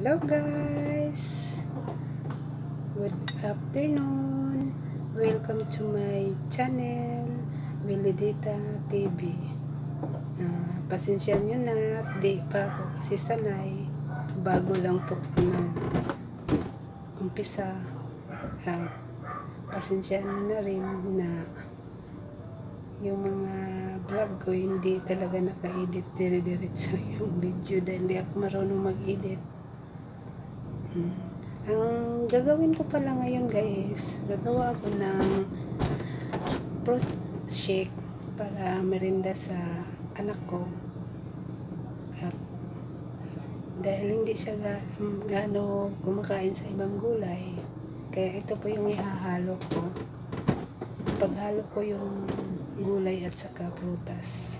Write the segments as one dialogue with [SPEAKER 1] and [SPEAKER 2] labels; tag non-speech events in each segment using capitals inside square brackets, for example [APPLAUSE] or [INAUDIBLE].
[SPEAKER 1] Hello guys! Good afternoon! Welcome to my channel, Willidita TV. Ah, pasensya nyo na, di pa ako kasi sanay. Bago lang po ako nag umpisa. At pasensya nyo na rin na yung mga vlog ko hindi talaga naka-edit dire-diretso [LAUGHS] yung video dahil hindi ako marunong mag-edit. Hmm. Ang gagawin ko pala ngayon guys, gagawa ako ng fruit shake para merinda sa anak ko. At dahil hindi siya ga, gaano kumakain sa ibang gulay, kaya ito po yung ihahalo ko. Paghalo ko yung gulay at saka prutas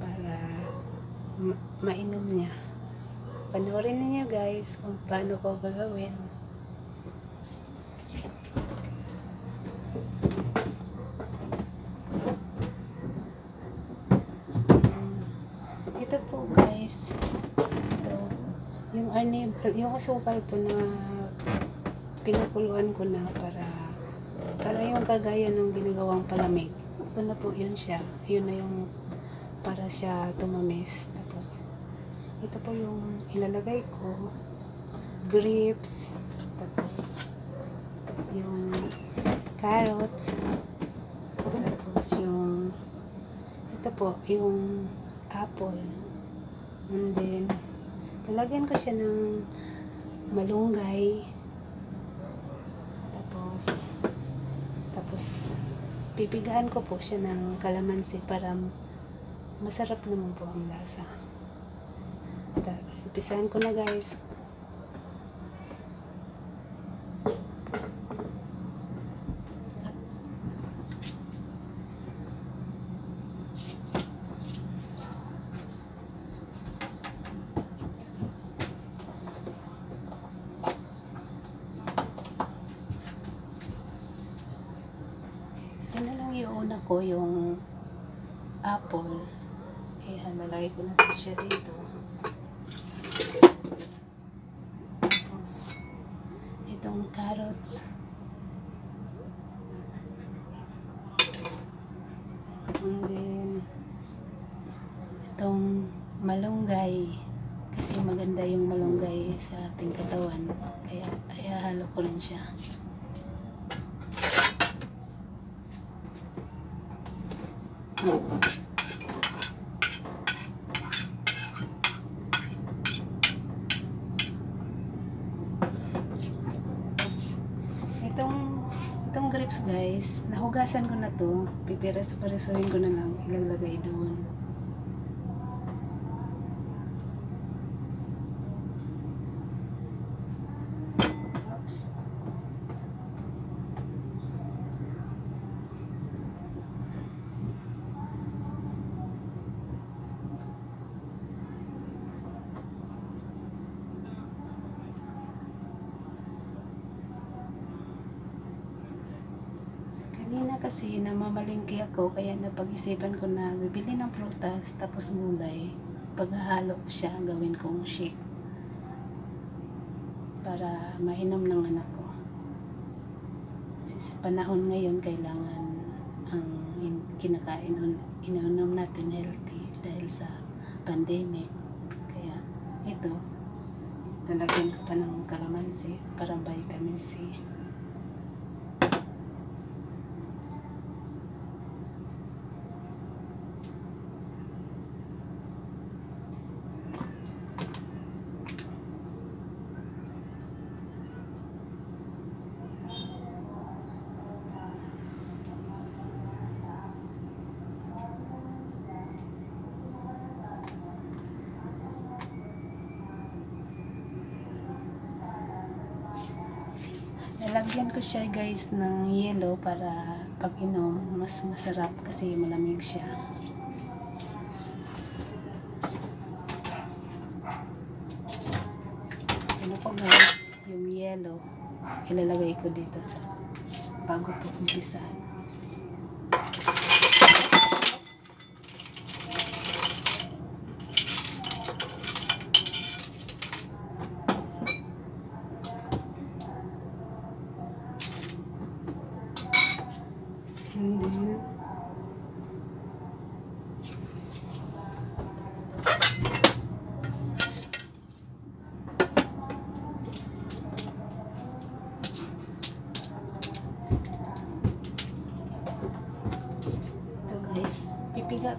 [SPEAKER 1] para ma- mainom niya. Panoorin niyo guys kung paano ko gagawin. Ito po guys. Ito. Yung arnib, yung asukal to na pinupuluan ko na para para yung kagaya ng ginagawang palamig. Ito na po yun siya. Yun na yung para siya tumamis. Ito po yung ilalagay ko. Grapes. Tapos, yung carrots. Tapos, yung ito po, yung apple. And then, lalagyan ko siya ng malunggay. Tapos, tapos, pipigaan ko po siya ng kalamansi para masarap naman po ang lasa. Umpisahan ko na guys. Ito na lang yung ko, yung apple. Ayan, malagay ko na siya dito. Tapos, itong carrots. And then, itong malunggay. Kasi maganda yung malunggay sa ating katawan. Kaya, kaya halo ko rin siya. Tapos, itong, itong grapes guys, nahugasan ko na to. Pipiras-parisuhin ko na lang. Ilalagay doon. Kasi namamalingki ako kaya napag-isipan ko na bibili ng prutas tapos gulay. Paghahalo ko siya gawin kong shake para mainom ng anak ko. Kasi sa panahon ngayon kailangan ang in- kinakain ininom natin healthy dahil sa pandemic. Kaya ito, lalagyan ko pa ng kalamansi para vitamin C. Lalagyan ko siya guys ng yellow para pag inom mas masarap kasi malamig siya. Ano po guys, yung yellow ilalagay ko dito sa bago po umpisahan.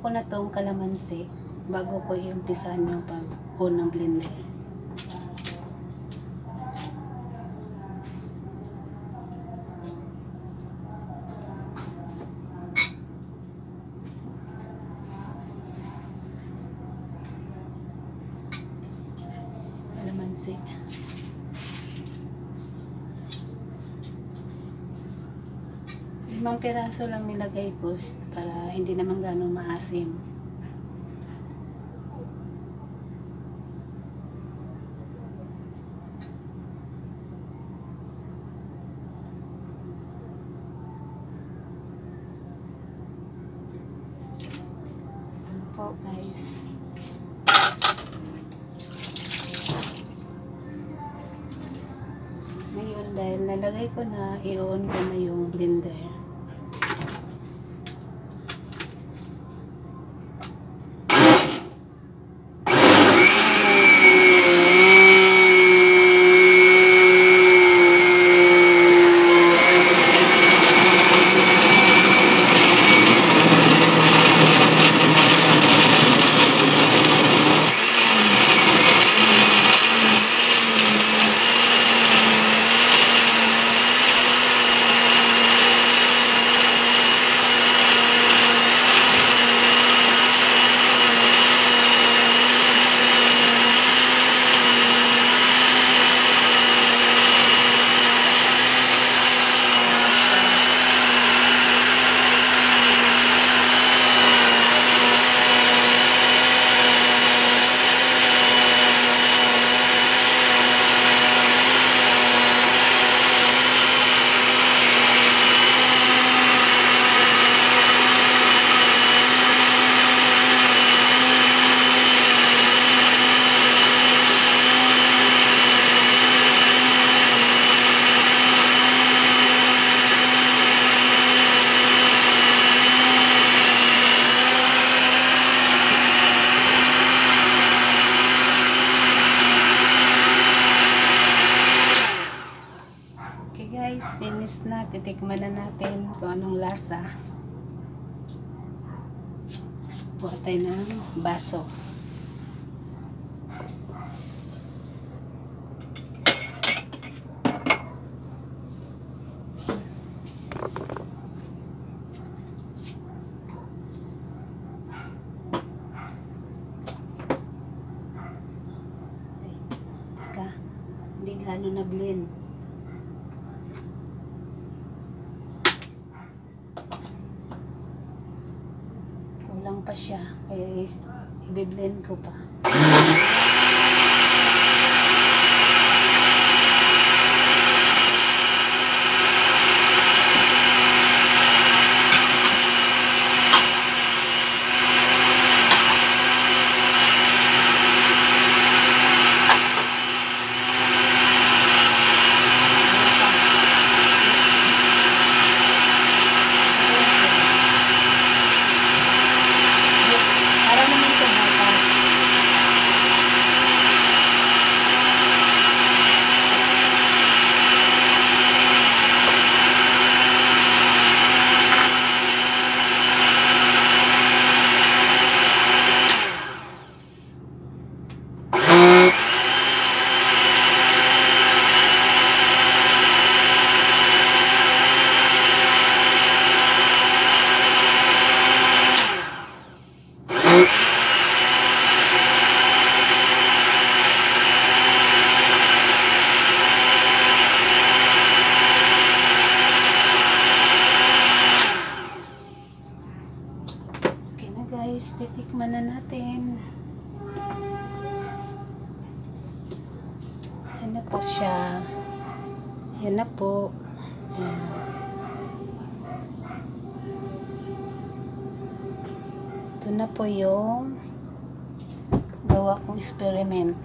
[SPEAKER 1] Ko na tong kalamansi bago ko i-umpisan yung pag-on ng blender. Kalamansi. Limang piraso lang nilagay ko para hindi naman ganong maasim. Ano guys. Ngayon dahil nalagay ko na, i-on ko na yung blender. Okay guys, na. Titikman na natin kung anong lasa. Buhat tayo ng baso. Hindi gano'n na blend. Kulang pa siya. Kaya i-blend ko pa. Guys, titikman na natin. Yan na po siya. Yan na po. Yan. Ito na po yung gawa kong experiment.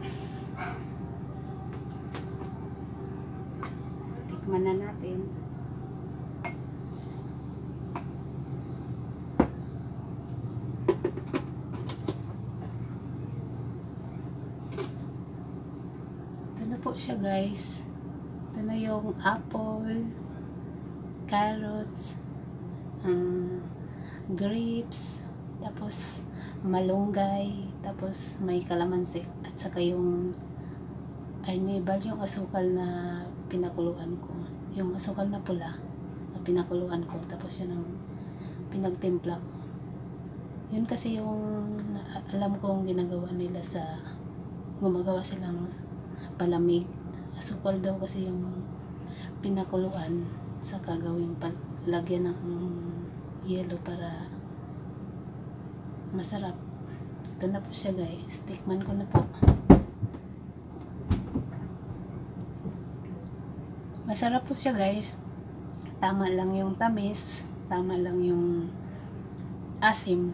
[SPEAKER 1] Tikman na natin. Po siya guys. Ito na yung apple, carrots, ah, grapes, tapos malunggay, tapos may kalamansi, at saka yung arnibal, yung asukal na pinakuluan ko. Yung asukal na pula na pinakuluan ko, tapos yun ang pinagtimpla ko. Yun kasi yung alam kong ginagawa nila sa gumagawa silang palamig. Asukal daw kasi yung pinakuluan sa kagawing lagyan ng yelo para masarap. Ito na po siya guys. Tikman ko na po. Masarap po siya guys. Tama lang yung tamis. Tama lang yung asim.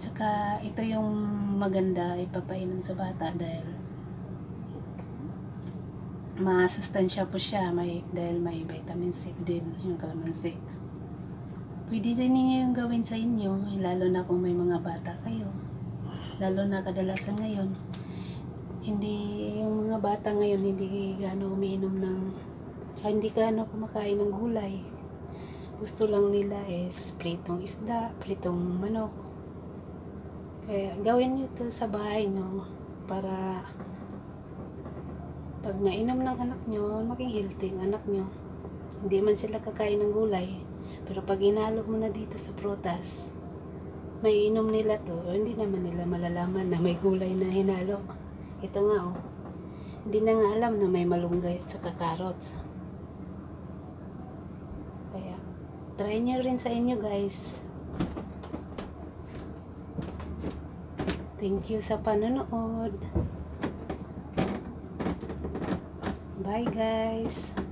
[SPEAKER 1] Tsaka ito yung maganda ipapainom sa bata dahil masustansya po siya may, dahil may vitamin C din yung kalamansi. Pwede din ninyo yung gawin sa inyo, lalo na kung may mga bata kayo. Lalo na kadalasan ngayon, hindi yung mga bata ngayon hindi gaano umiinom ng ah, hindi gaano kumakain ng gulay. Gusto lang nila is pritong isda, pritong manok. Kaya gawin nyo to sa bahay nyo para pag nainom ng anak nyo, maging healthy ang anak nyo. Hindi man sila kakain ng gulay. Pero pag inalo mo na dito sa prutas, may inom nila to, hindi naman nila malalaman na may gulay na hinalo. Ito nga oh, hindi na nga alam na may malunggay at saka carrots. Kaya, try nyo rin sa inyo guys. Thank you sa panonood. Bye guys.